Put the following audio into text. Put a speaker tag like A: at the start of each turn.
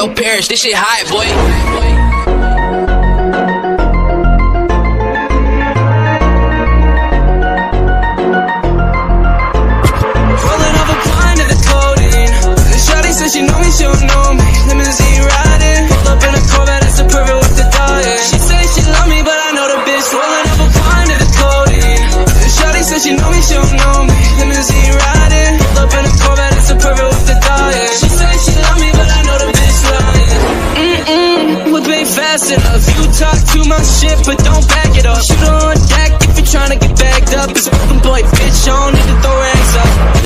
A: your parents. This shit hot, boy.
B: Rolling up a pint of the codeine. Shawty said she know me, she don't know me. Limousine riding. Pull up in a Corvette, that's the perfect with the dying. She say she love me, but I know the bitch. Rolling up a pint of the codeine. Shawty said she know me, she don't fast enough You talk too much shit, but don't back it up. Shoot on deck if you're trying to get bagged up. It's broken boy, bitch, I don't need to throw rags up.